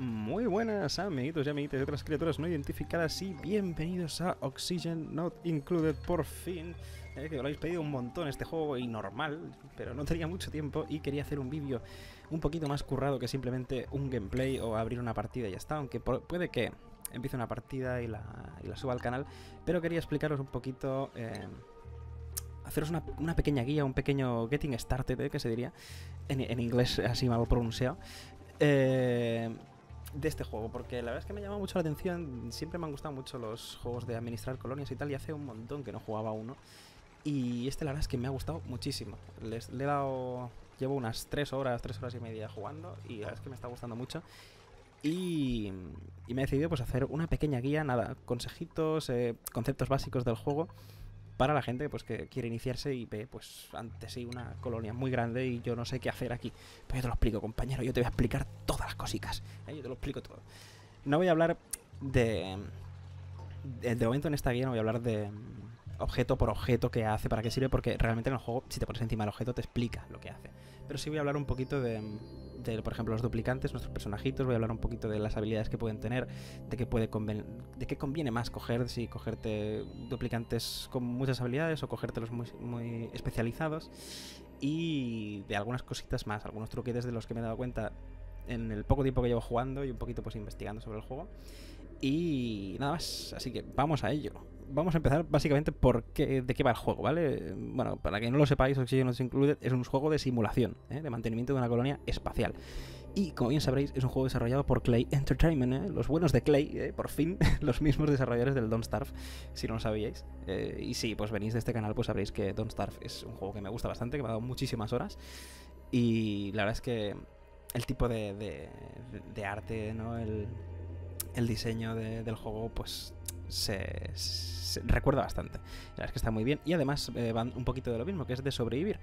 Muy buenas amiguitos y amiguitas de otras criaturas no identificadas y bienvenidos a Oxygen Not Included por fin. Eh, que lo habéis pedido un montón este juego y normal, pero no tenía mucho tiempo y quería hacer un vídeo un poquito más currado que simplemente un gameplay o abrir una partida y ya está, aunque puede que empiece una partida y la, suba al canal, pero quería explicaros un poquito... Eh, haceros una, pequeña guía, un pequeño getting started, eh, que se diría, en, en inglés así mal pronunciado, eh, de este juego, porque la verdad es que me llama mucho la atención. Siempre me han gustado mucho los juegos de administrar colonias y tal, y hace un montón que no jugaba uno. Y este, la verdad es que me ha gustado muchísimo. Les, le he dado. Llevo unas 3 horas, 3 horas y media jugando, y la verdad es que me está gustando mucho. Y, y me he decidido pues hacer una pequeña guía, nada, consejitos, eh, conceptos básicos del juego para la gente pues que quiere iniciarse y ve pues ante sí una colonia muy grande y yo no sé qué hacer aquí. Pues yo te lo explico, compañero, yo te voy a explicar todas las cositas. ¿eh? Yo te lo explico todo. No voy a hablar de, de... De momento en esta guía no voy a hablar de objeto por objeto que hace, para qué sirve, porque realmente en el juego, si te pones encima del objeto, te explica lo que hace. Pero sí voy a hablar un poquito de, por ejemplo, los duplicantes, nuestros personajitos. Voy a hablar un poquito de las habilidades que pueden tener, de qué, puede de qué conviene más coger, si cogerte duplicantes con muchas habilidades o cogértelos muy, muy especializados. Y de algunas cositas más, algunos truquetes de los que me he dado cuenta en el poco tiempo que llevo jugando y un poquito pues investigando sobre el juego. Y nada más, así que vamos a ello vamos a empezar básicamente por qué, de qué va el juego, ¿vale? Bueno, para que no lo sepáis, Oxygen Not Included es un juego de simulación, ¿eh? de mantenimiento de una colonia espacial. Y como bien sabréis, es un juego desarrollado por Clay Entertainment, ¿eh? los buenos de Clay, ¿eh? por fin, los mismos desarrolladores del Don't Starve, si no lo sabíais. y si pues venís de este canal, pues sabréis que Don't Starve es un juego que me gusta bastante, que me ha dado muchísimas horas. Y la verdad es que el tipo de, de, arte, ¿no? El, el diseño del juego, pues se, recuerda bastante. La verdad es que está muy bien. Y además eh, van un poquito de lo mismo, que es de sobrevivir.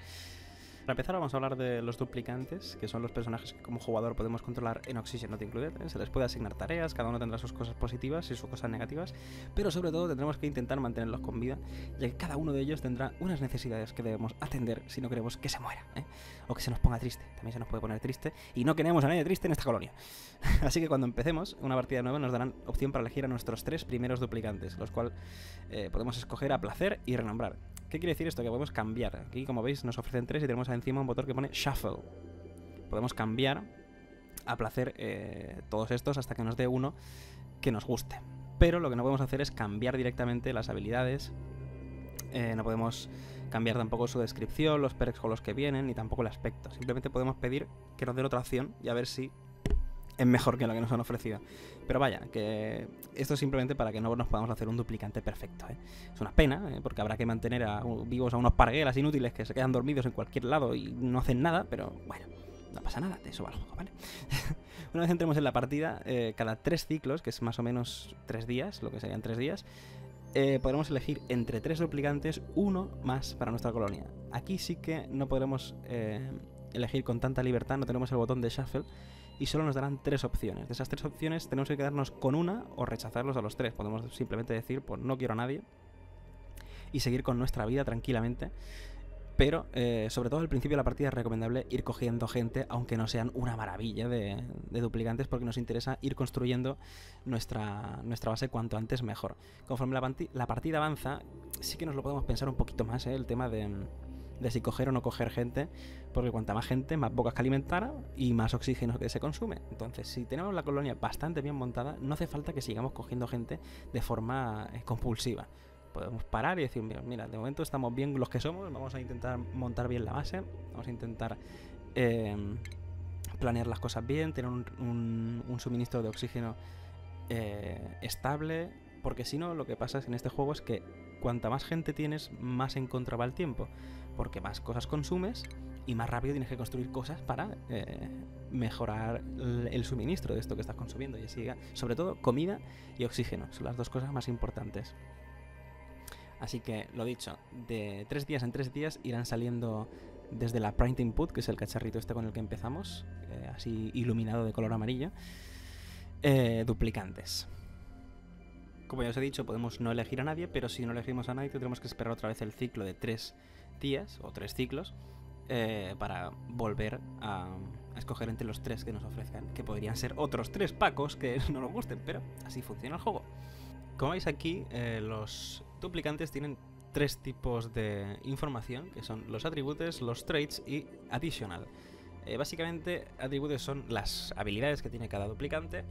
Para empezar vamos a hablar de los duplicantes, que son los personajes que como jugador podemos controlar en Oxygen Not Included. ¿eh? Se les puede asignar tareas, cada uno tendrá sus cosas positivas y sus cosas negativas, pero sobre todo tendremos que intentar mantenerlos con vida, ya que cada uno de ellos tendrá unas necesidades que debemos atender si no queremos que se muera, ¿eh? o que se nos ponga triste. También se nos puede poner triste, y no queremos a nadie triste en esta colonia. Así que cuando empecemos una partida nueva nos darán opción para elegir a nuestros tres primeros duplicantes, los cuales eh, podemos escoger a placer y renombrar. ¿Qué quiere decir esto? Que podemos cambiar. Aquí, como veis, nos ofrecen tres y tenemos encima un botón que pone Shuffle. Podemos cambiar a placer eh, todos estos hasta que nos dé uno que nos guste. Pero lo que no podemos hacer es cambiar directamente las habilidades. Eh, no podemos cambiar tampoco su descripción, los perks con los que vienen, ni tampoco el aspecto. Simplemente podemos pedir que nos den otra opción y a ver si es mejor que lo que nos han ofrecido. Pero vaya, que esto es simplemente para que no nos podamos hacer un duplicante perfecto. ¿eh? Es una pena, ¿eh? porque habrá que mantener a, vivos a unos parguelas inútiles que se quedan dormidos en cualquier lado y no hacen nada, pero bueno, no pasa nada, de eso va el juego, ¿vale? Una vez entremos en la partida, eh, cada tres ciclos, que es más o menos tres días, lo que serían tres días, podremos elegir entre tres duplicantes uno más para nuestra colonia. Aquí sí que no podremos elegir con tanta libertad, no tenemos el botón de shuffle y solo nos darán tres opciones. De esas tres opciones tenemos que quedarnos con una o rechazarlos a los tres. Podemos simplemente decir, pues no quiero a nadie y seguir con nuestra vida tranquilamente. Pero, eh, sobre todo al principio de la partida es recomendable ir cogiendo gente, aunque no sean una maravilla de, duplicantes, porque nos interesa ir construyendo nuestra, nuestra base cuanto antes mejor. Conforme la, la partida avanza, sí que nos lo podemos pensar un poquito más, ¿eh? el tema de de si coger o no coger gente, porque cuanta más gente, más bocas que alimentar y más oxígeno que se consume. Entonces, si tenemos la colonia bastante bien montada, no hace falta que sigamos cogiendo gente de forma eh, compulsiva. Podemos parar y decir, mira, mira, de momento estamos bien los que somos, vamos a intentar montar bien la base, vamos a intentar em, planear las cosas bien, tener un, suministro de oxígeno eh, estable, porque si no, lo que pasa es en este juego es que cuanta más gente tienes, más en contra va el tiempo porque más cosas consumes y más rápido tienes que construir cosas para eh, mejorar el suministro de esto que estás consumiendo. Y sobre todo, comida y oxígeno son las dos cosas más importantes. Así que, lo dicho, de tres días en tres días irán saliendo desde la Print Input, que es el cacharrito este con el que empezamos, eh, así iluminado de color amarillo, eh, duplicantes. Como ya os he dicho, podemos no elegir a nadie, pero si no elegimos a nadie tendremos que esperar otra vez el ciclo de tres días o tres ciclos eh, para volver a, escoger entre los tres que nos ofrezcan, que podrían ser otros tres pacos que no nos gusten, pero así funciona el juego. Como veis aquí, eh, los duplicantes tienen tres tipos de información, que son los atributos, los traits y additional. Eh, básicamente, atributos son las habilidades que tiene cada duplicante,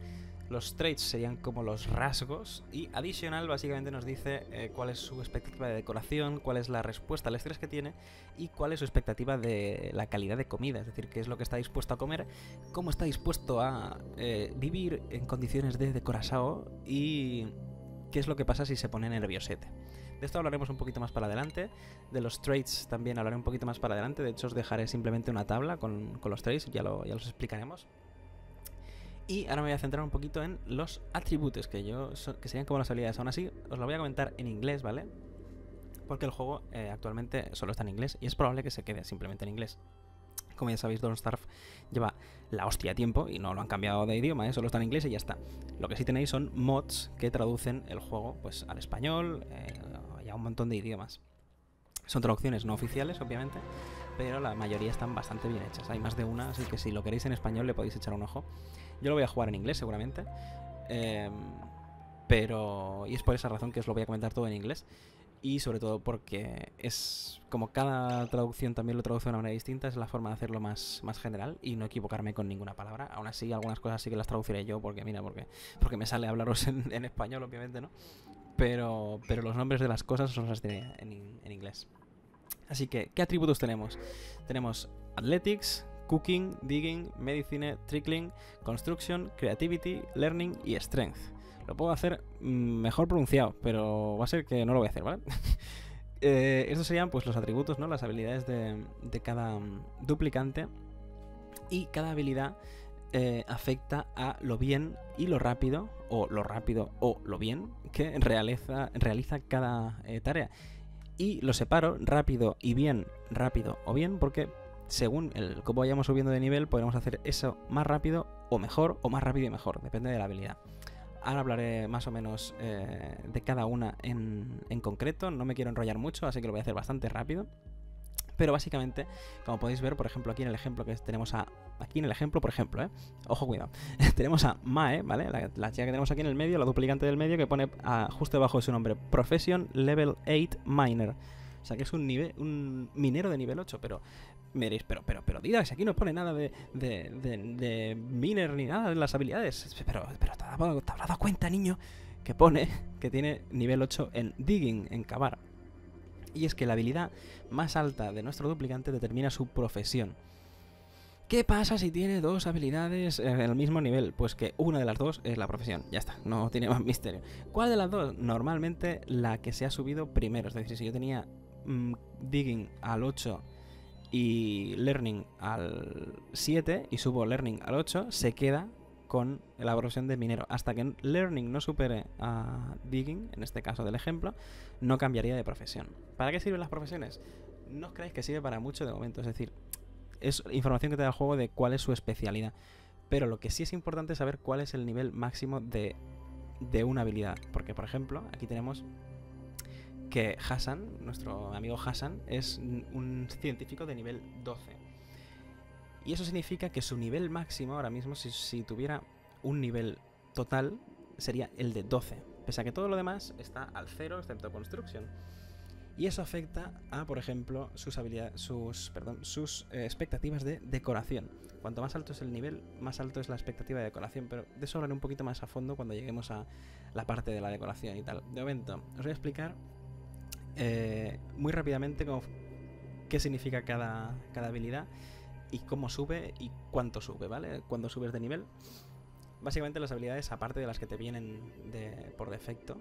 los traits serían como los rasgos y adicional básicamente nos dice eh, cuál es su expectativa de decoración, cuál es la respuesta al estrés que tiene y cuál es su expectativa de la calidad de comida, es decir, qué es lo que está dispuesto a comer, cómo está dispuesto a eh, vivir en condiciones de decorazado y qué es lo que pasa si se pone nerviosete. De esto hablaremos un poquito más para adelante. De los traits también hablaré un poquito más para adelante. De hecho, os dejaré simplemente una tabla con, los traits, ya, ya los explicaremos. Y ahora me voy a centrar un poquito en los atributos, que yo que serían como las habilidades. Aún así, os lo voy a comentar en inglés, ¿vale? Porque el juego eh, actualmente solo está en inglés y es probable que se quede simplemente en inglés. Como ya sabéis, Don't Starve lleva la hostia tiempo y no lo han cambiado de idioma, ¿eh? solo está en inglés y ya está. Lo que sí tenéis son mods que traducen el juego pues al español eh, y a un montón de idiomas. Son traducciones no oficiales, obviamente, pero la mayoría están bastante bien hechas. Hay más de una, así que si lo queréis en español le podéis echar un ojo. Yo lo voy a jugar en inglés seguramente. Em, pero... Y es por esa razón que os lo voy a comentar todo en inglés. Y sobre todo porque es como cada traducción también lo traduce de una manera distinta, es la forma de hacerlo más, más general y no equivocarme con ninguna palabra. Aún así, algunas cosas sí que las traduciré yo porque, mira, porque, porque me sale hablaros en, español, obviamente, ¿no? Pero, pero los nombres de las cosas los en, en inglés. Así que, ¿qué atributos tenemos? Tenemos Athletics, Cooking, Digging, Medicine, Trickling, Construction, Creativity, Learning y Strength. Lo puedo hacer mm, mejor pronunciado, pero va a ser que no lo voy a hacer, ¿vale? eh, estos serían pues los atributos, ¿no? Las habilidades de, cada mm, duplicante. Y cada habilidad eh, afecta a lo bien y lo rápido, o lo rápido o lo bien, que realiza, realiza cada eh, tarea. Y lo separo rápido y bien, rápido o bien, porque según el cómo vayamos subiendo de nivel, podremos hacer eso más rápido o mejor, o más rápido y mejor, depende de la habilidad. Ahora hablaré más o menos eh, de cada una en, en concreto, no me quiero enrollar mucho, así que lo voy a hacer bastante rápido. Pero básicamente, como podéis ver, por ejemplo, aquí en el ejemplo que tenemos a. Aquí en el ejemplo, por ejemplo, ¿eh? Ojo, cuidado. tenemos a Mae, ¿vale? La, chica que tenemos aquí en el medio, la duplicante del medio, que pone justo debajo de su nombre: Profession Level 8 Miner. O sea que es un nivel, un minero de nivel 8, pero me diréis, pero, pero, pero, Didax, aquí no pone nada de, de, de, miner ni nada de las habilidades. Pero, pero ¿te, has dado cuenta, niño? Que pone que tiene nivel 8 en digging, en cavar. Y es que la habilidad más alta de nuestro duplicante determina su profesión. ¿Qué pasa si tiene dos habilidades en el mismo nivel? Pues que una de las dos es la profesión. Ya está, no tiene más misterio. ¿Cuál de las dos? Normalmente la que se ha subido primero. Es decir, si yo tenía mm, digging al 8 y Learning al 7 y subo Learning al 8, se queda con la profesión de minero. Hasta que Learning no supere a Digging, en este caso del ejemplo, no cambiaría de profesión. ¿Para qué sirven las profesiones? No os creáis que sirve para mucho de momento, es decir, es información que te da el juego de cuál es su especialidad. Pero lo que sí es importante es saber cuál es el nivel máximo de, de una habilidad. Porque, por ejemplo, aquí tenemos que Hassan, nuestro amigo Hassan, es un científico de nivel 12. Y eso significa que su nivel máximo ahora mismo, si, tuviera un nivel total, sería el de 12. Pese a que todo lo demás está al cero, excepto Construction. Y eso afecta a, por ejemplo, sus habilidades, sus, perdón, sus eh, expectativas de decoración. Cuanto más alto es el nivel, más alto es la expectativa de decoración. Pero de eso hablaré un poquito más a fondo cuando lleguemos a la parte de la decoración y tal. De momento, os voy a explicar eh, muy rápidamente qué significa cada, cada habilidad y cómo sube y cuánto sube, ¿vale? Cuando subes de nivel. Básicamente las habilidades, aparte de las que te vienen de, por defecto,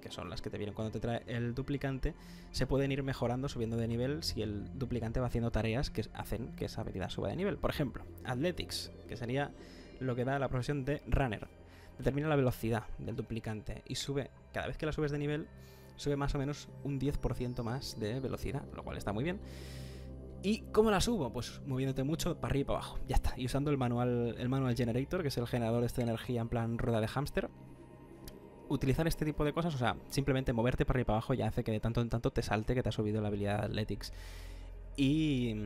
que son las que te vienen cuando te trae el duplicante, se pueden ir mejorando subiendo de nivel si el duplicante va haciendo tareas que hacen que esa habilidad suba de nivel. Por ejemplo, Athletics, que sería lo que da la profesión de Runner. Determina la velocidad del duplicante y sube, cada vez que la subes de nivel, sube más o menos un 10% más de velocidad, lo cual está muy bien. ¿Y cómo la subo? Pues moviéndote mucho para arriba y para abajo. Ya está. Y usando el manual, el manual generator, que es el generador de esta energía en plan rueda de hámster. Utilizar este tipo de cosas, o sea, simplemente moverte para arriba y para abajo ya hace que de tanto en tanto te salte que te ha subido la habilidad Athletics. Y,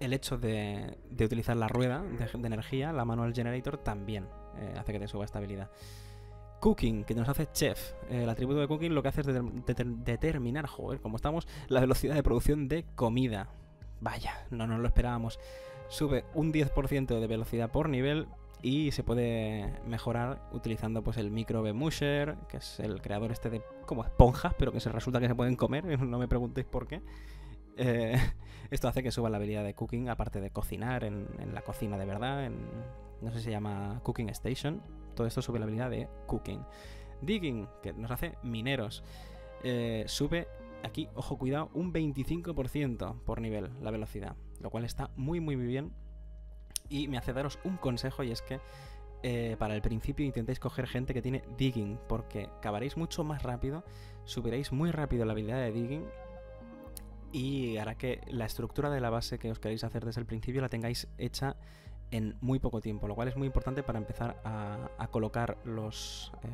el hecho de, utilizar la rueda de, energía, la manual generator, también eh, hace que te suba estabilidad. Cooking, que nos hace chef. el atributo de cooking lo que hace es determinar, joder, como estamos, la velocidad de producción de comida. Vaya, no nos lo esperábamos. Sube un 10% de velocidad por nivel y se puede mejorar utilizando pues el micro Musher, que es el creador este de como esponjas, pero que se resulta que se pueden comer, no me preguntéis por qué. Eh, esto hace que suba la habilidad de cooking, aparte de cocinar en, la cocina de verdad, en, no sé si se llama Cooking Station. Todo esto sube la habilidad de cooking. Digging, que nos hace mineros. Eh, sube aquí, ojo, cuidado, un 25% por nivel la velocidad, lo cual está muy, muy, muy bien. Y me hace daros un consejo y es que eh, para el principio intentéis coger gente que tiene digging, porque cavaréis mucho más rápido, subiréis muy rápido la habilidad de digging y hará que la estructura de la base que os queréis hacer desde el principio la tengáis hecha en muy poco tiempo, lo cual es muy importante para empezar a, colocar los, eh,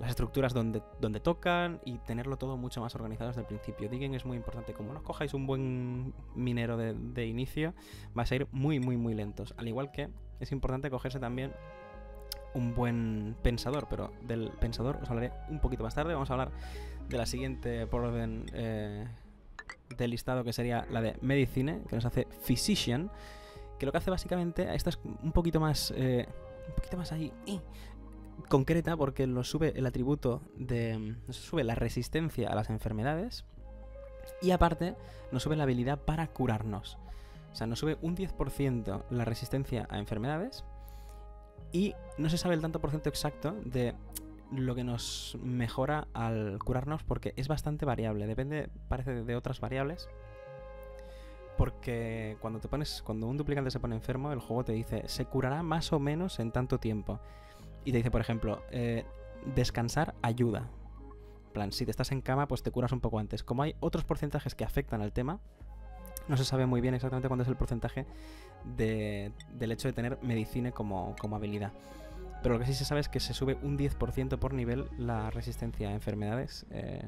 las estructuras donde, donde tocan y tenerlo todo mucho más organizado desde el principio. Digging es muy importante, como no cojáis un buen minero de, de inicio, vais a ir muy, muy, muy lentos. Al igual que es importante cogerse también un buen pensador, pero del pensador os hablaré un poquito más tarde. Vamos a hablar de la siguiente por orden eh, del listado, que sería la de Medicine, que nos hace Physician, que lo que hace básicamente, esta es un poquito más, eh, un poquito más ahí, concreta, porque nos sube el atributo de, nos sube la resistencia a las enfermedades, y aparte nos sube la habilidad para curarnos. O sea, nos sube un 10% la resistencia a enfermedades, y no se sabe el tanto por ciento exacto de lo que nos mejora al curarnos porque es bastante variable, depende, parece, de otras variables. Porque cuando te pones, cuando un duplicante se pone enfermo, el juego te dice se curará más o menos en tanto tiempo. Y te dice, por ejemplo, eh, descansar ayuda. En plan, si te estás en cama, pues te curas un poco antes. Como hay otros porcentajes que afectan al tema, no se sabe muy bien exactamente cuánto es el porcentaje del hecho de tener medicina como, como habilidad. Pero lo que sí se sabe es que se sube un 10% por nivel la resistencia a enfermedades eh,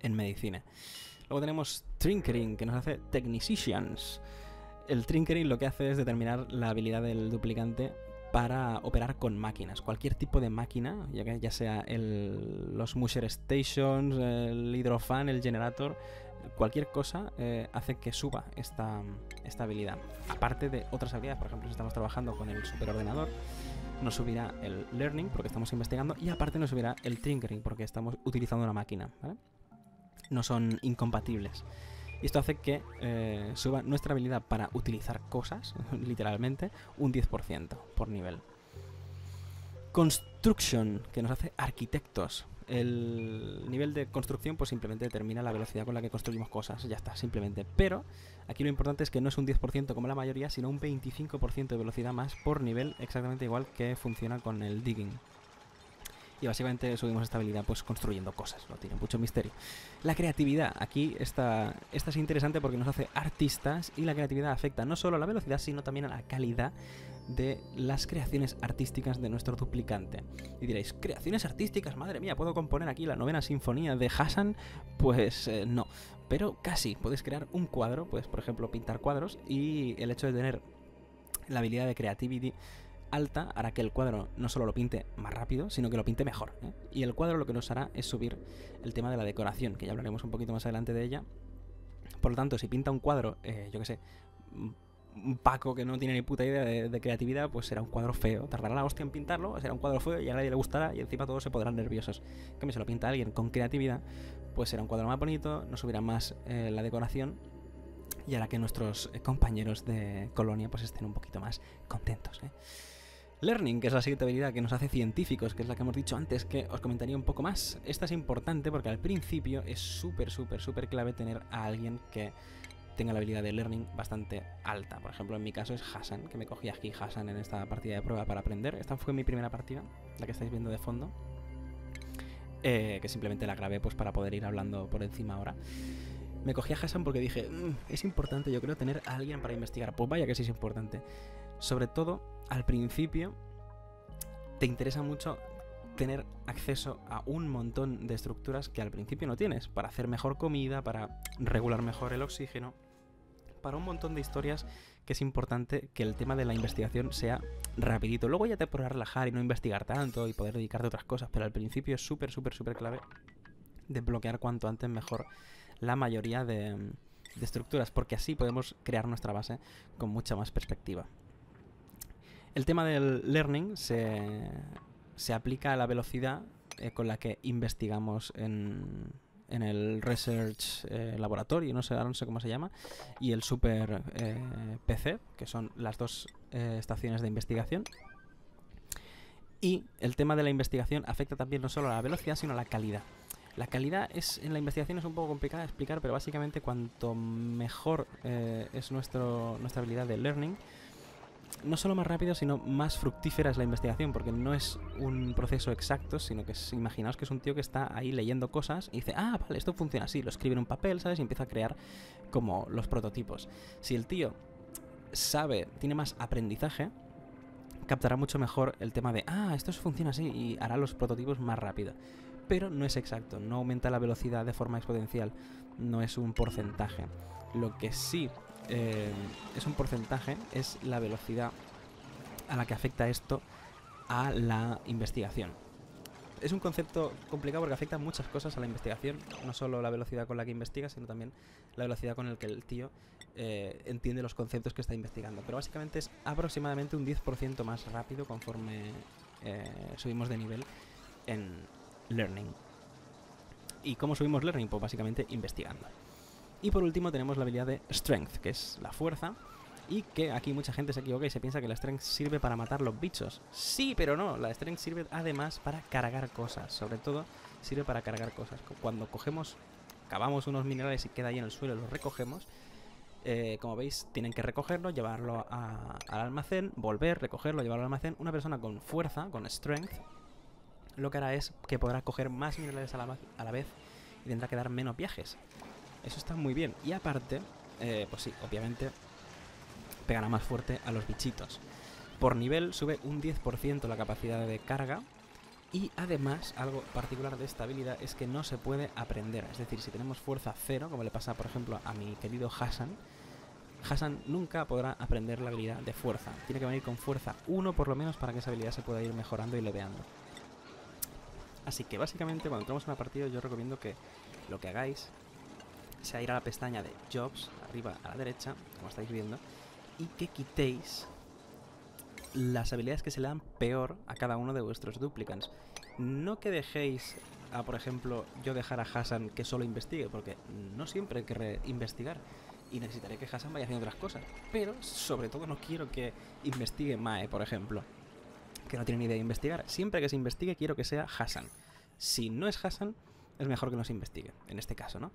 en medicina. Luego tenemos Trinkering, que nos hace Technicians. El Trinkering lo que hace es determinar la habilidad del duplicante para operar con máquinas. Cualquier tipo de máquina, ya, sea los Musher Stations, el Hydrofan, el Generator, cualquier cosa eh, hace que suba esta, esta habilidad. Aparte de otras habilidades, por ejemplo, si estamos trabajando con el superordenador, nos subirá el learning porque estamos investigando y aparte nos subirá el tinkering porque estamos utilizando una máquina. No son incompatibles. Y esto hace que eh, suba nuestra habilidad para utilizar cosas, literalmente, un 10% por nivel. Construction, que nos hace arquitectos el nivel de construcción pues simplemente determina la velocidad con la que construimos cosas, ya está, simplemente. Pero aquí lo importante es que no es un 10% como la mayoría, sino un 25% de velocidad más por nivel, exactamente igual que funciona con el digging. Y básicamente subimos estabilidad pues construyendo cosas, no tiene mucho misterio. La creatividad, aquí está, esta es interesante porque nos hace artistas y la creatividad afecta no solo a la velocidad, sino también a la calidad de las creaciones artísticas de nuestro duplicante. Y diréis, ¿creaciones artísticas? Madre mía, ¿puedo componer aquí la novena sinfonía de Hassan? Pues eh, no, pero casi. Puedes crear un cuadro, puedes por ejemplo pintar cuadros y el hecho de tener la habilidad de creativity alta hará que el cuadro no solo lo pinte más rápido, sino que lo pinte mejor. ¿eh? Y el cuadro lo que nos hará es subir el tema de la decoración, que ya hablaremos un poquito más adelante de ella. Por lo tanto, si pinta un cuadro, eh, yo que sé, un Paco que no tiene ni puta idea de, creatividad, pues será un cuadro feo. Tardará la hostia en pintarlo, será un cuadro feo y a nadie le gustará y encima todos se podrán nerviosos. Que me se lo pinta alguien con creatividad, pues será un cuadro más bonito, nos subirá más eh, la decoración y hará que nuestros eh, compañeros de colonia pues estén un poquito más contentos. ¿eh? Learning, que es la siguiente habilidad que nos hace científicos, que es la que hemos dicho antes, que os comentaría un poco más. Esta es importante porque al principio es súper, súper, súper clave tener a alguien que tenga la habilidad de learning bastante alta. Por ejemplo, en mi caso es Hassan, que me cogí aquí Hassan en esta partida de prueba para aprender. Esta fue mi primera partida, la que estáis viendo de fondo. Eh, que simplemente la grabé pues para poder ir hablando por encima ahora. Me cogí a Hassan porque dije, mm, es importante yo creo tener a alguien para investigar. Pues vaya que sí es importante. Sobre todo, al principio, te interesa mucho tener acceso a un montón de estructuras que al principio no tienes, para hacer mejor comida, para regular mejor el oxígeno, para un montón de historias que es importante que el tema de la investigación sea rapidito. Luego ya te podrás relajar y no investigar tanto y poder dedicarte a otras cosas, pero al principio es súper, súper, súper clave desbloquear cuanto antes mejor la mayoría de, de estructuras, porque así podemos crear nuestra base con mucha más perspectiva. El tema del learning se, se aplica a la velocidad eh, con la que investigamos en, en el Research eh, Laboratory, no sé, no sé cómo se llama, y el Super eh, PC, que son las dos estaciones de investigación. Y el tema de la investigación afecta también no solo a la velocidad, sino a la calidad. La calidad es en la investigación es un poco complicada de explicar, pero básicamente cuanto mejor es nuestro, nuestra habilidad de learning, no solo más rápido, sino más fructífera es la investigación, porque no es un proceso exacto, sino que imaginaos que es un tío que está ahí leyendo cosas y dice, ah, vale, esto funciona así, lo escribe en un papel, ¿sabes? Y empieza a crear como los prototipos. Si el tío sabe, tiene más aprendizaje, captará mucho mejor el tema de, ah, esto funciona así y hará los prototipos más rápido. Pero no es exacto, no aumenta la velocidad de forma exponencial, no es un porcentaje. Lo que sí eh, es un porcentaje, es la velocidad a la que afecta esto a la investigación. Es un concepto complicado porque afecta muchas cosas a la investigación, no solo la velocidad con la que investiga, sino también la velocidad con la que el tío eh, entiende los conceptos que está investigando. Pero básicamente es aproximadamente un 10% más rápido conforme eh, subimos de nivel en learning. ¿Y cómo subimos learning? Pues básicamente investigando. Y por último tenemos la habilidad de Strength, que es la fuerza. Y que aquí mucha gente se equivoca y se piensa que la Strength sirve para matar los bichos. Sí, pero no. La Strength sirve además para cargar cosas. Sobre todo sirve para cargar cosas. Cuando cogemos, cavamos unos minerales y queda ahí en el suelo, los recogemos. Eh, como veis, tienen que recogerlo, llevarlo al almacén, volver, recogerlo, llevarlo al almacén. Una persona con fuerza, con strength, lo que hará es que podrá coger más minerales a la, a la vez y tendrá que dar menos viajes. Eso está muy bien. Y aparte, eh, pues sí, obviamente pegará más fuerte a los bichitos. Por nivel sube un 10% la capacidad de carga. Y además, algo particular de esta habilidad es que no se puede aprender. Es decir, si tenemos fuerza cero, como le pasa por ejemplo a mi querido Hassan, Hassan nunca podrá aprender la habilidad de fuerza. Tiene que venir con fuerza 1 por lo menos para que esa habilidad se pueda ir mejorando y leveando. Así que básicamente cuando entramos en una partida yo recomiendo que lo que hagáis sea ir a la pestaña de Jobs, arriba a la derecha, como estáis viendo, y que quitéis las habilidades que se le dan peor a cada uno de vuestros duplicants. No que dejéis a, por ejemplo, yo dejar a Hassan que solo investigue, porque no siempre querré investigar. Y necesitaré que Hassan vaya haciendo otras cosas. Pero, sobre todo, no quiero que investigue Mae, por ejemplo. Que no tiene ni idea de investigar. Siempre que se investigue, quiero que sea Hassan. Si no es Hassan, es mejor que no se investigue, en este caso, ¿no?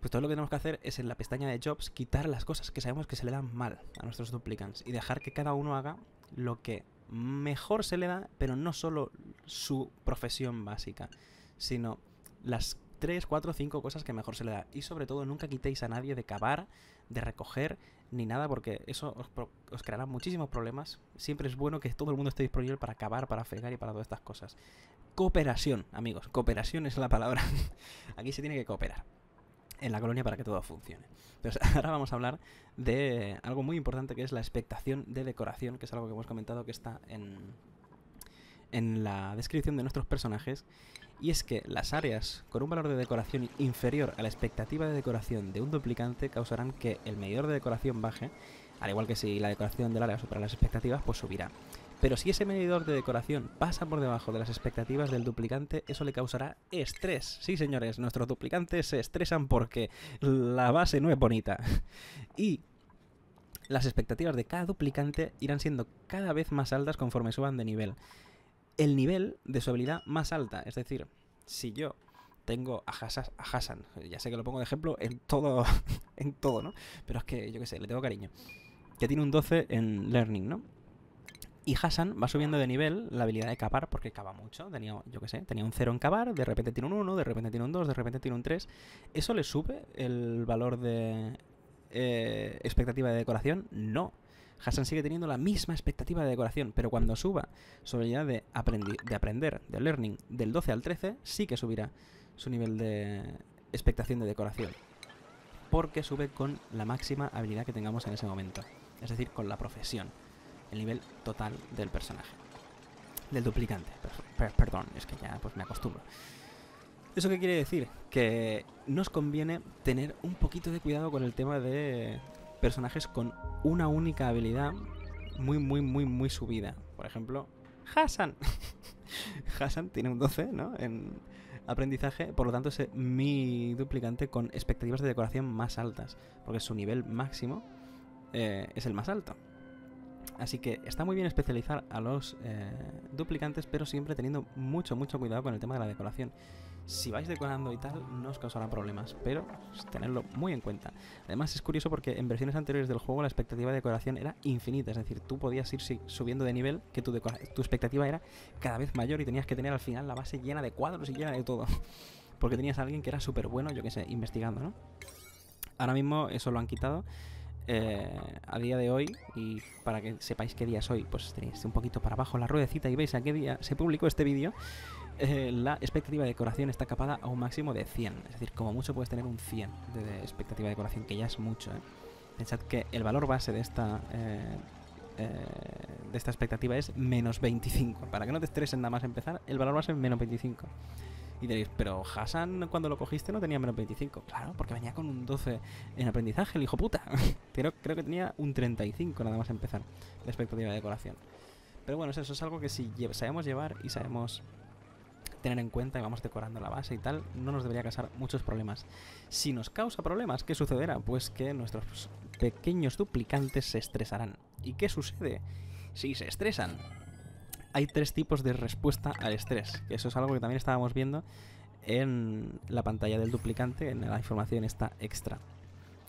Pues todo lo que tenemos que hacer es en la pestaña de Jobs quitar las cosas que sabemos que se le dan mal a nuestros duplicants y dejar que cada uno haga lo que mejor se le da, pero no solo su profesión básica, sino las 3, 4, 5 cosas que mejor se le da. Y sobre todo nunca quitéis a nadie de cavar, de recoger, ni nada, porque eso os, os, creará muchísimos problemas. Siempre es bueno que todo el mundo esté disponible para cavar, para fregar y para todas estas cosas. Cooperación, amigos. Cooperación es la palabra. Aquí se tiene que cooperar en la colonia para que todo funcione. Pero ahora vamos a hablar de algo muy importante que es la expectación de decoración, que es algo que hemos comentado que está en, en la descripción de nuestros personajes. Y es que las áreas con un valor de decoración inferior a la expectativa de decoración de un duplicante causarán que el medidor de decoración baje, al igual que si la decoración del área supera las expectativas, pues subirá. Pero si ese medidor de decoración pasa por debajo de las expectativas del duplicante, eso le causará estrés. Sí, señores, nuestros duplicantes se estresan porque la base no es bonita. y las expectativas de cada duplicante irán siendo cada vez más altas conforme suban de nivel. El nivel de su habilidad más alta, es decir, si yo tengo a Hassan, ya sé que lo pongo de ejemplo en todo, en todo, ¿no? Pero es que, yo qué sé, le tengo cariño. Que tiene un 12 en Learning, ¿no? Y Hassan va subiendo de nivel la habilidad de cavar, porque cava mucho. Tenía, yo qué sé, tenía un 0 en cavar, de repente tiene un 1, de repente tiene un 2, de repente tiene un 3. ¿Eso le sube el valor de eh, expectativa de decoración? No. Hassan sigue teniendo la misma expectativa de decoración, pero cuando suba su habilidad de, de aprender, de learning, del 12 al 13, sí que subirá su nivel de expectación de decoración. porque sube con la máxima habilidad que tengamos en ese momento, es decir, con la profesión, el nivel total del personaje. Del duplicante, perdón, es que ya pues me acostumbro. ¿Eso qué quiere decir? Que nos conviene tener un poquito de cuidado con el tema de personajes con una única habilidad muy, muy, muy, muy subida. Por ejemplo, Hassan. Hassan tiene un 12, ¿no? En aprendizaje, por lo tanto es mi duplicante con expectativas de decoración más altas, porque su nivel máximo eh, es el más alto. Así que está muy bien especializar a los eh, duplicantes, pero siempre teniendo mucho, mucho cuidado con el tema de la decoración. Si vais decorando y tal, no os causará problemas, pero tenedlo muy en cuenta. Además es curioso porque en versiones anteriores del juego la expectativa de decoración era infinita, es decir, tú podías ir subiendo de nivel, que tu, tu expectativa era cada vez mayor y tenías que tener al final la base llena de cuadros y llena de todo. Porque tenías a alguien que era súper bueno, yo qué sé, investigando, ¿no? Ahora mismo eso lo han quitado. Eh, a día de hoy, y para que sepáis qué día es hoy, pues tenéis un poquito para abajo la ruedecita y veis a qué día se publicó este vídeo. Eh, la expectativa de decoración está capada a un máximo de 100. Es decir, como mucho puedes tener un 100 de, expectativa de decoración, que ya es mucho. ¿eh? Pensad que el valor base de esta, eh, de esta expectativa es menos 25. Para que no te estresen nada más empezar, el valor base es menos 25. Y diréis, pero Hassan cuando lo cogiste no tenía menos 25. Claro, porque venía con un 12 en aprendizaje, el hijo puta. creo, creo que tenía un 35 nada más empezar la expectativa de decoración. Pero bueno, eso es algo que si sabemos llevar y sabemos tener en cuenta y vamos decorando la base y tal, no nos debería causar muchos problemas. Si nos causa problemas, ¿qué sucederá? Pues que nuestros pequeños duplicantes se estresarán. ¿Y qué sucede si se estresan? Hay tres tipos de respuesta al estrés, eso es algo que también estábamos viendo en la pantalla del duplicante, en la información está extra.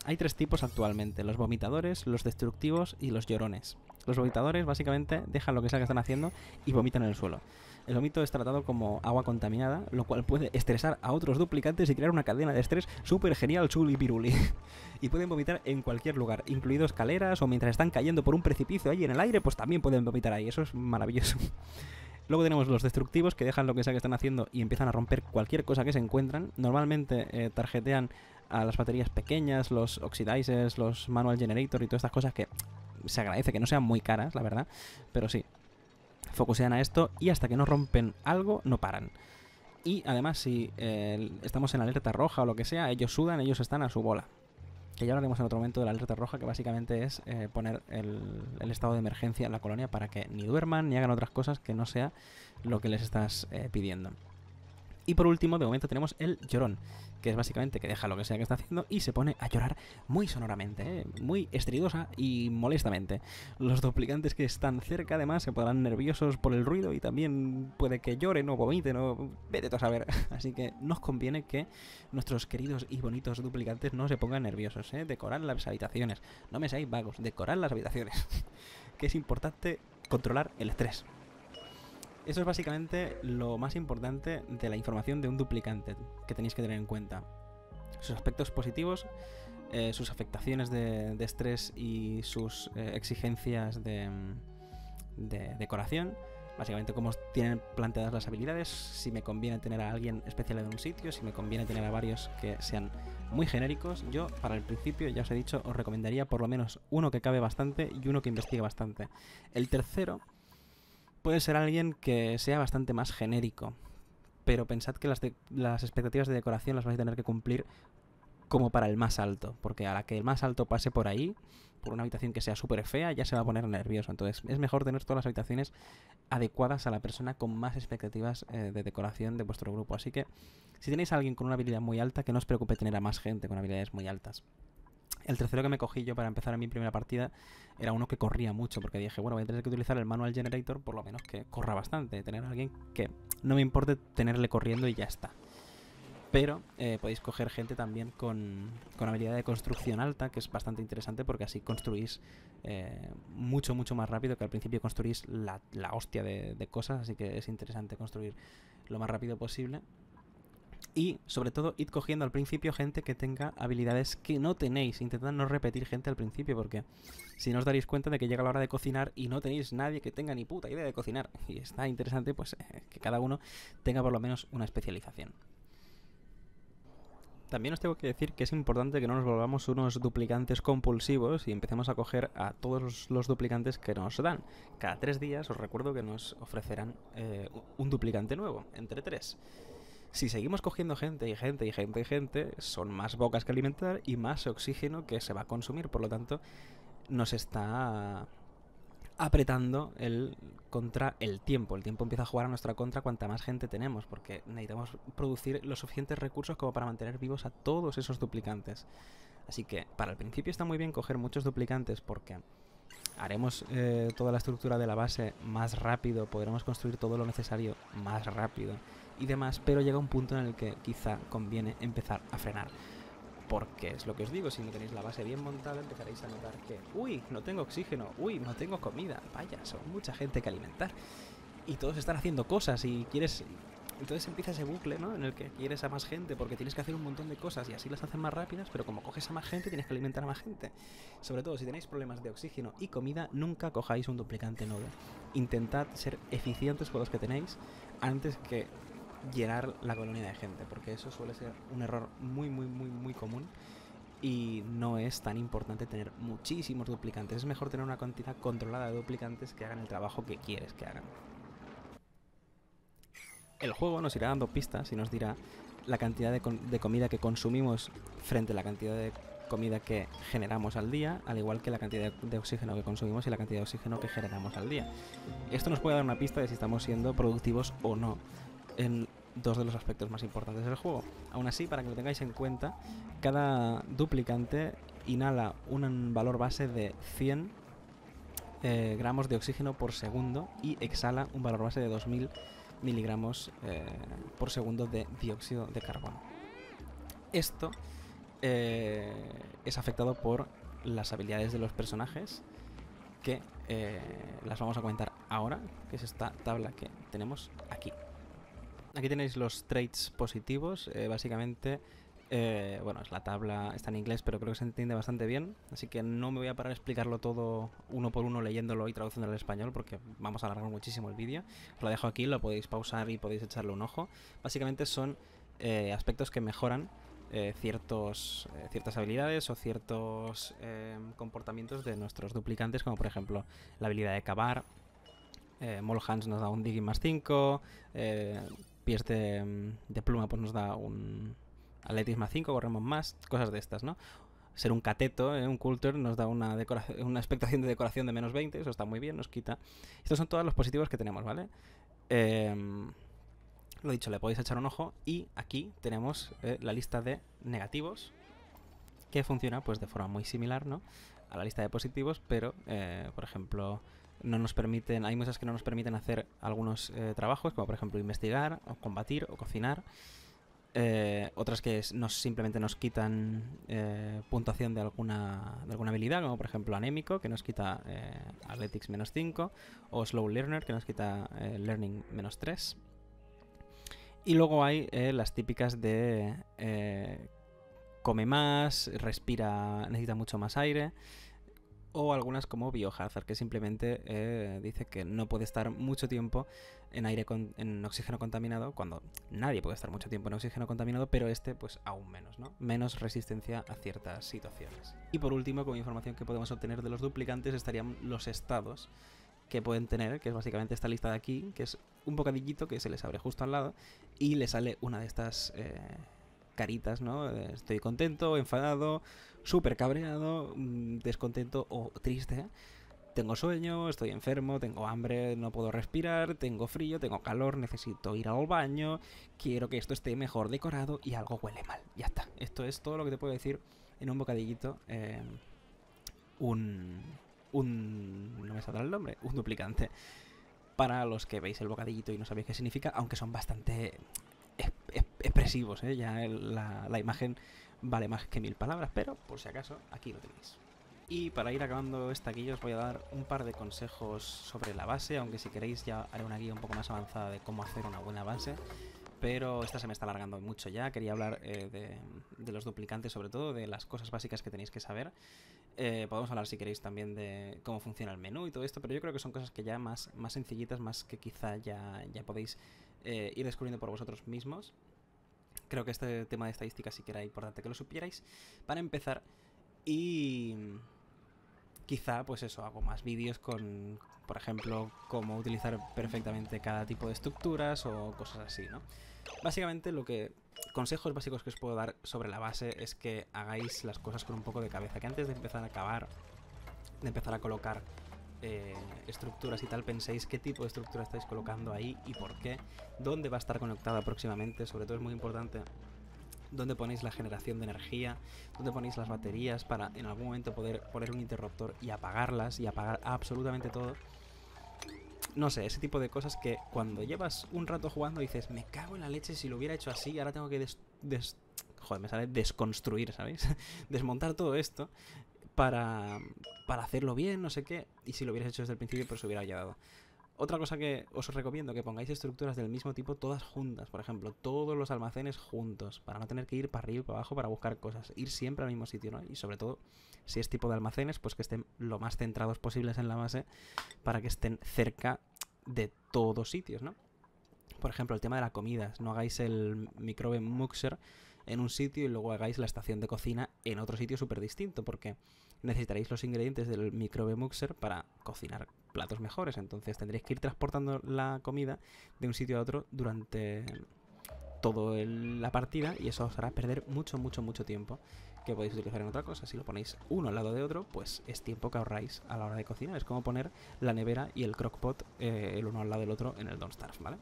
Hay tres tipos actualmente, los vomitadores, los destructivos y los llorones. Los vomitadores básicamente dejan lo que sea que están haciendo y vomitan en el suelo. El vómito es tratado como agua contaminada, lo cual puede estresar a otros duplicantes y crear una cadena de estrés súper genial, chuli piruli. y pueden vomitar en cualquier lugar, incluido escaleras o mientras están cayendo por un precipicio ahí en el aire, pues también pueden vomitar ahí. Eso es maravilloso. Luego tenemos los destructivos que dejan lo que sea que están haciendo y empiezan a romper cualquier cosa que se encuentran. Normalmente eh, tarjetean a las baterías pequeñas, los oxidizers, los manual generator y todas estas cosas que se agradece que no sean muy caras, la verdad. Pero sí, focusean a esto y hasta que no rompen algo no paran. Y además, si estamos en alerta roja o lo que sea, ellos sudan, ellos están a su bola. Que ya hablaremos en otro momento de la alerta roja, que básicamente es eh, poner el, estado de emergencia en la colonia para que ni duerman ni hagan otras cosas que no sea lo que les estás eh, pidiendo. Y por último, de momento tenemos el llorón, que es básicamente que deja lo que sea que está haciendo y se pone a llorar muy sonoramente, ¿eh? muy estridosa y molestamente. Los duplicantes que están cerca además se podrán nerviosos por el ruido y también puede que lloren o vomiten o vete a saber. Así que nos conviene que nuestros queridos y bonitos duplicantes no se pongan nerviosos, ¿eh? decorar las habitaciones. No me seáis vagos, decorar las habitaciones. que es importante controlar el estrés. Eso es básicamente lo más importante de la información de un duplicante que tenéis que tener en cuenta. Sus aspectos positivos, eh, sus afectaciones de, estrés y sus eh, exigencias de, de, decoración. Básicamente cómo tienen planteadas las habilidades, si me conviene tener a alguien especial en un sitio, si me conviene tener a varios que sean muy genéricos. Yo, para el principio, ya os he dicho, os recomendaría por lo menos uno que cabe bastante y uno que investigue bastante. El tercero puede ser alguien que sea bastante más genérico. Pero pensad que las, las expectativas de decoración las vais a tener que cumplir como para el más alto. Porque a la que el más alto pase por ahí, por una habitación que sea súper fea, ya se va a poner nervioso. Entonces es mejor tener todas las habitaciones adecuadas a la persona con más expectativas eh, de decoración de vuestro grupo. Así que si tenéis a alguien con una habilidad muy alta, que no os preocupe tener a más gente con habilidades muy altas. El tercero que me cogí yo para empezar en mi primera partida era uno que corría mucho, porque dije, bueno, voy a tener que utilizar el manual generator, por lo menos que corra bastante, tener a alguien que no me importe tenerle corriendo y ya está. Pero eh, podéis coger gente también con, con, habilidad de construcción alta, que es bastante interesante porque así construís eh, mucho, mucho más rápido que al principio construís la, la hostia de, de cosas, así que es interesante construir lo más rápido posible. Y sobre todo, id cogiendo al principio gente que tenga habilidades que no tenéis. Intentad no repetir gente al principio, porque si no os daréis cuenta de que llega la hora de cocinar y no tenéis nadie que tenga ni puta idea de cocinar. Y está interesante, pues, eh, que cada uno tenga por lo menos una especialización. También os tengo que decir que es importante que no nos volvamos unos duplicantes compulsivos y empecemos a coger a todos los duplicantes que nos dan. Cada tres días os recuerdo que nos ofrecerán eh, un duplicante nuevo, entre tres. Si seguimos cogiendo gente y gente y gente y gente, son más bocas que alimentar y más oxígeno que se va a consumir. Por lo tanto, nos está apretando el contra el tiempo. El tiempo empieza a jugar a nuestra contra cuanta más gente tenemos, porque necesitamos producir los suficientes recursos como para mantener vivos a todos esos duplicantes. Así que para el principio está muy bien coger muchos duplicantes porque haremos eh, toda la estructura de la base más rápido, podremos construir todo lo necesario más rápido y demás, pero llega un punto en el que quizá conviene empezar a frenar porque es lo que os digo, si no tenéis la base bien montada empezaréis a notar que, uy, no tengo oxígeno, uy, no tengo comida, vaya, son mucha gente que alimentar. Y todos están haciendo cosas y quieres... Entonces empieza ese bucle, ¿no? En el que quieres a más gente porque tienes que hacer un montón de cosas y así las hacen más rápidas, pero como coges a más gente tienes que alimentar a más gente. Sobre todo si tenéis problemas de oxígeno y comida, nunca cojáis un duplicante nodo. Intentad ser eficientes con los que tenéis antes que llenar la colonia de gente, porque eso suele ser un error muy, muy, muy, muy común y no es tan importante tener muchísimos duplicantes. Es mejor tener una cantidad controlada de duplicantes que hagan el trabajo que quieres que hagan. El juego nos irá dando pistas y nos dirá la cantidad de, comida que consumimos frente a la cantidad de comida que generamos al día, al igual que la cantidad de, oxígeno que consumimos y la cantidad de oxígeno que generamos al día. Esto nos puede dar una pista de si estamos siendo productivos o no en dos de los aspectos más importantes del juego. Aún así, para que lo tengáis en cuenta, cada duplicante inhala un valor base de 100 eh, gramos de oxígeno por segundo y exhala un valor base de 2000 miligramos eh, por segundo de dióxido de carbono. Esto eh, es afectado por las habilidades de los personajes que las vamos a comentar ahora, que es esta tabla que tenemos aquí. Aquí tenéis los traits positivos, eh, básicamente, eh, bueno, es la tabla, está en inglés, pero creo que se entiende bastante bien, así que no me voy a parar a explicarlo todo uno por uno leyéndolo y traduciéndolo al español, porque vamos a alargar muchísimo el vídeo. Os lo dejo aquí, lo podéis pausar y podéis echarle un ojo. Básicamente son eh, aspectos que mejoran ciertos, ciertas habilidades o ciertos comportamientos de nuestros duplicantes, como por ejemplo la habilidad de cavar. Eh, Molhans nos da un digging más 5, pies de, pluma pues nos da un atletismo 5, corremos más, cosas de estas, ¿no? Ser un cateto, ¿eh? un culture, nos da una, una expectación de decoración de menos 20, eso está muy bien, nos quita. Estos son todos los positivos que tenemos, ¿vale? Em, lo dicho, le podéis echar un ojo y aquí tenemos eh, la lista de negativos que funciona pues de forma muy similar, ¿no? A la lista de positivos, pero, eh, por ejemplo, no nos permiten, hay muchas que no nos permiten hacer algunos eh, trabajos, como por ejemplo investigar, o combatir, o cocinar. Eh, otras que nos, simplemente nos quitan eh, puntuación de alguna, de alguna habilidad, como por ejemplo anémico, que nos quita Athletics menos 5, o Slow Learner, que nos quita Learning menos 3. Y luego hay las típicas de come más, respira, necesita mucho más aire o algunas como Biohazard, que simplemente eh, dice que no puede estar mucho tiempo en aire en oxígeno contaminado, cuando nadie puede estar mucho tiempo en oxígeno contaminado, pero este pues aún menos, ¿no? Menos resistencia a ciertas situaciones. Y por último, como información que podemos obtener de los duplicantes estarían los estados que pueden tener, que es básicamente esta lista de aquí, que es un bocadillito que se les abre justo al lado y le sale una de estas eh, caritas, ¿no? Estoy contento, enfadado, súper cabreado, mm, descontento o triste. Tengo sueño, estoy enfermo, tengo hambre, no puedo respirar, tengo frío, tengo calor, necesito ir al baño, quiero que esto esté mejor decorado y algo huele mal. Ya está. Esto es todo lo que te puedo decir en un bocadillito. Em, un, un... no me saldrá el nombre. Un duplicante. Para los que veis el bocadillito y no sabéis qué significa, aunque son bastante expresivos, ¿eh? ya la, imagen vale más que mil palabras, pero por si acaso aquí lo tenéis. Y para ir acabando esta guía os voy a dar un par de consejos sobre la base, aunque si queréis ya haré una guía un poco más avanzada de cómo hacer una buena base. Pero esta se me está alargando mucho ya, quería hablar eh, de, de, los duplicantes sobre todo, de las cosas básicas que tenéis que saber. Eh, podemos hablar si queréis también de cómo funciona el menú y todo esto, pero yo creo que son cosas que ya más, más sencillitas, más que quizá ya, ya podéis eh, ir descubriendo por vosotros mismos creo que este tema de estadística sí que era importante que lo supierais para empezar y quizá pues eso, hago más vídeos con, por ejemplo, cómo utilizar perfectamente cada tipo de estructuras o cosas así, ¿no? Básicamente lo que consejos básicos que os puedo dar sobre la base es que hagáis las cosas con un poco de cabeza, que antes de empezar a acabar, de empezar a colocar eh, estructuras y tal, penséis qué tipo de estructura estáis colocando ahí y por qué, dónde va a estar conectada próximamente, sobre todo es muy importante dónde ponéis la generación de energía, dónde ponéis las baterías para en algún momento poder poner un interruptor y apagarlas y apagar absolutamente todo. No sé, ese tipo de cosas que cuando llevas un rato jugando dices, me cago en la leche si lo hubiera hecho así, ahora tengo que des, joder, me sale desconstruir, ¿sabéis? Desmontar todo esto para, para hacerlo bien, no sé qué, y si lo hubieras hecho desde el principio, pues hubiera ayudado. Otra cosa que os recomiendo, que pongáis estructuras del mismo tipo todas juntas. Por ejemplo, todos los almacenes juntos, para no tener que ir para arriba y para abajo para buscar cosas. Ir siempre al mismo sitio, ¿no? Y sobre todo, si es tipo de almacenes, pues que estén lo más centrados posibles en la base para que estén cerca de todos sitios, ¿no? Por ejemplo, el tema de la comida. No hagáis el microbe muxer en un sitio y luego hagáis la estación de cocina en otro sitio súper distinto, porque necesitaréis los ingredientes del microbe muxer para cocinar platos mejores. Entonces tendréis que ir transportando la comida de un sitio a otro durante toda la partida y eso os hará perder mucho, mucho, mucho tiempo que podéis utilizar en otra cosa. Si lo ponéis uno al lado de otro, pues es tiempo que ahorráis a la hora de cocinar. Es como poner la nevera y el crockpot eh, el uno al lado del otro en el Don't Starve, ¿vale?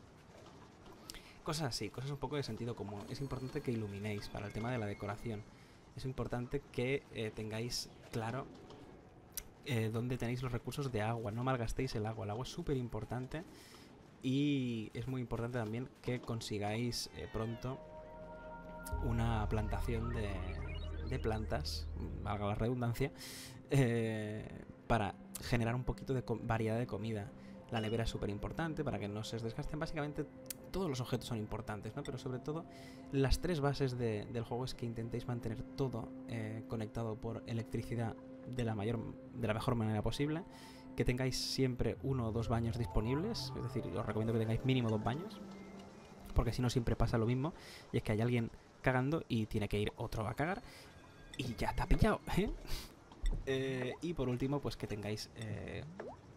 Cosas así, cosas un poco de sentido común. Es importante que iluminéis para el tema de la decoración. Es importante que eh, tengáis claro eh, dónde tenéis los recursos de agua. No malgastéis el agua. El agua es súper importante. Y es muy importante también que consigáis eh, pronto una plantación de, plantas, valga la redundancia, para generar un poquito de variedad de comida. La nevera es súper importante para que no se desgasten. Básicamente todos los objetos son importantes, ¿no? Pero sobre todo las tres bases del juego es que intentéis mantener todo eh, conectado por electricidad de la mayor, de la mejor manera posible, que tengáis siempre uno o dos baños disponibles, es decir, os recomiendo que tengáis mínimo dos baños, porque si no siempre pasa lo mismo y es que hay alguien cagando y tiene que ir otro a cagar y ya está pillado, ¿eh? eh y por último, pues que tengáis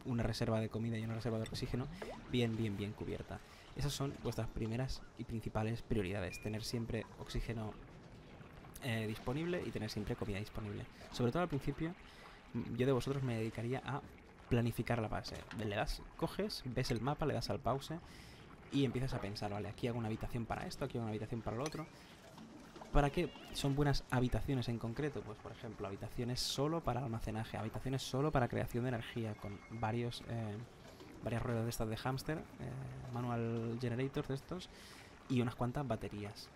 una reserva de comida y una reserva de oxígeno bien, bien, bien cubierta. Esas son vuestras primeras y principales prioridades. Tener siempre oxígeno eh, disponible y tener siempre comida disponible. Sobre todo al principio, mm, yo de vosotros me dedicaría a planificar la base. Le das, coges, ves el mapa, le das al pause y empiezas a pensar, vale, aquí hago una habitación para esto, aquí hago una habitación para lo otro. ¿Para qué son buenas habitaciones en concreto? Pues por ejemplo, habitaciones solo para almacenaje, habitaciones solo para creación de energía, con varios eh, varias ruedas de estas de hámster, eh, manual generators de estos y unas cuantas baterías.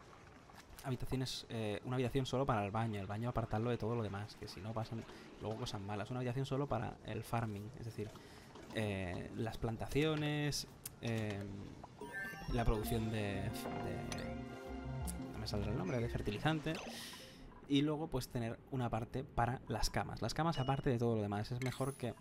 Habitaciones, eh, una habitación solo para el baño, el baño apartarlo de todo lo demás, que si no pasan luego cosas malas. Una habitación solo para el farming, es decir, eh, las plantaciones, la producción de, no me saldrá el nombre, de fertilizante y luego pues tener una parte para las camas. Las camas aparte de todo lo demás. Es mejor que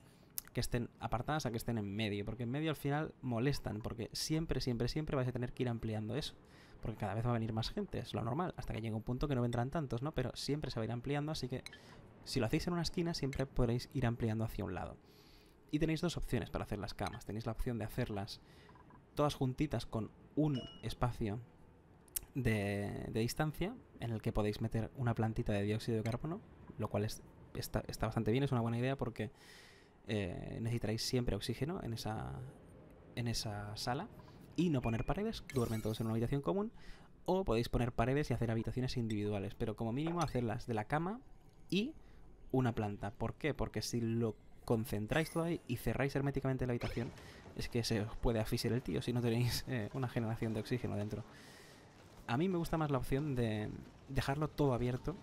que estén apartadas a que estén en medio, porque en medio al final molestan, porque siempre, siempre, siempre vais a tener que ir ampliando eso, porque cada vez va a venir más gente, es lo normal, hasta que llegue un punto que no vendrán tantos, ¿no? Pero siempre se va a ir ampliando, así que si lo hacéis en una esquina, siempre podréis ir ampliando hacia un lado. Y tenéis dos opciones para hacer las camas. Tenéis la opción de hacerlas todas juntitas con un espacio de, distancia en el que podéis meter una plantita de dióxido de carbono, lo cual es, está, está bastante bien, es una buena idea porque eh, siempre oxígeno en esa, en esa sala y no poner paredes, duermen todos en una habitación común, o podéis poner paredes y hacer habitaciones individuales, pero como mínimo hacerlas de la cama y una planta. ¿Por qué? Porque si lo concentráis todo ahí y cerráis herméticamente la habitación, es que se os puede asfixiar el tío si no tenéis eh, una generación de oxígeno dentro. A mí me gusta más la opción de dejarlo todo abierto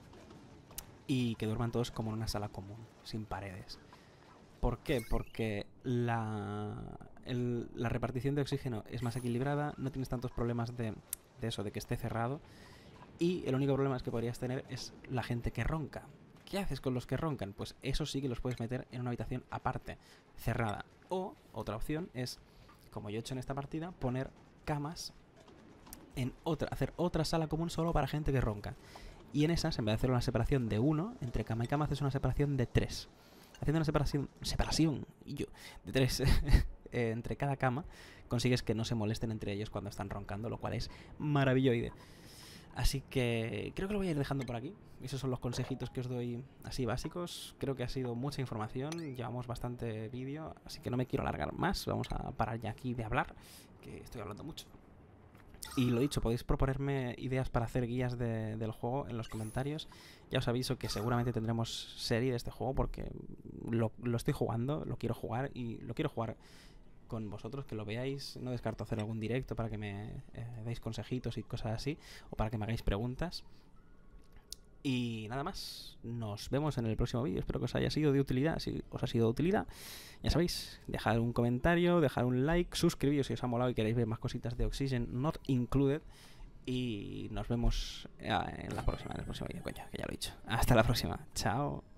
y que duerman todos como en una sala común, sin paredes. ¿Por qué? Porque la, la repartición de oxígeno es más equilibrada, no tienes tantos problemas de, de eso, de que esté cerrado. Y el único problema que podrías tener es la gente que ronca. ¿Qué haces con los que roncan? Pues eso sí que los puedes meter en una habitación aparte, cerrada. O otra opción es, como yo he hecho en esta partida, poner camas en otra, hacer otra sala común solo para gente que ronca. Y en esas, en vez de hacer una separación de uno, entre cama y cama haces una separación de tres. Haciendo una separación, separación, y yo, de tres eh, entre cada cama, consigues que no se molesten entre ellos cuando están roncando, lo cual es maravilloide. Así que creo que lo voy a ir dejando por aquí. Esos son los consejitos que os doy así básicos. Creo que ha sido mucha información. Llevamos bastante vídeo, así que no me quiero alargar más. Vamos a parar ya aquí de hablar, que estoy hablando mucho. Y lo dicho, podéis proponerme ideas para hacer guías del juego en los comentarios. Ya os aviso que seguramente tendremos serie de este juego porque lo, lo estoy jugando, lo quiero jugar y lo quiero jugar con vosotros, que lo veáis. No descarto hacer algún directo para que me eh, deis consejitos y cosas así, o para que me hagáis preguntas. Y nada más, nos vemos en el próximo vídeo. Espero que os haya sido de utilidad. Si os ha sido de utilidad, ya sabéis, dejad un comentario, dejar un like, suscribiros si os ha molado y queréis ver más cositas de Oxygen Not Included. Y nos vemos eh, en la próxima, en el próximo vídeo, coño, que ya lo he dicho. Hasta la próxima. Chao.